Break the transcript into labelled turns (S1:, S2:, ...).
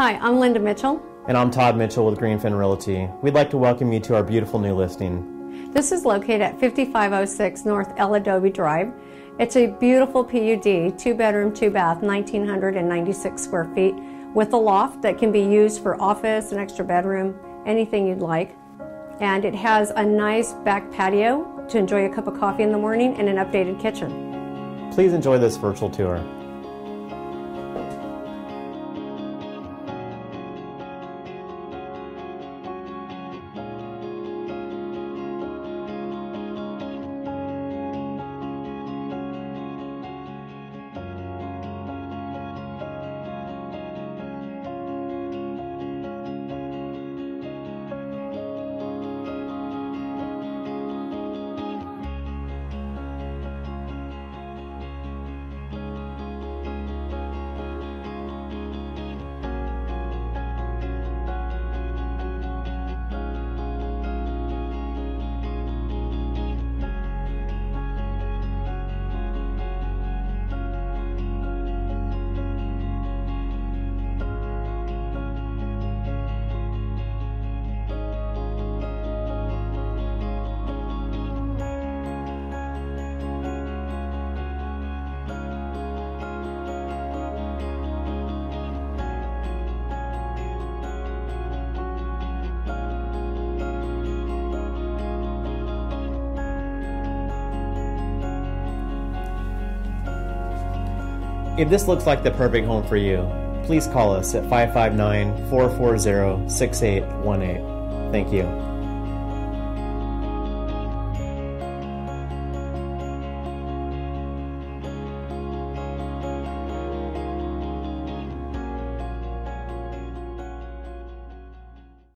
S1: Hi, I'm Linda Mitchell.
S2: And I'm Todd Mitchell with Green Fin Realty. We'd like to welcome you to our beautiful new listing.
S1: This is located at 5506 North El Adobe Drive. It's a beautiful PUD, two bedroom, two bath, 1996 square feet, with a loft that can be used for office, an extra bedroom, anything you'd like. And it has a nice back patio to enjoy a cup of coffee in the morning and an updated kitchen.
S2: Please enjoy this virtual tour. If this looks like the perfect home for you, please call us at 559 440 6818. Thank you.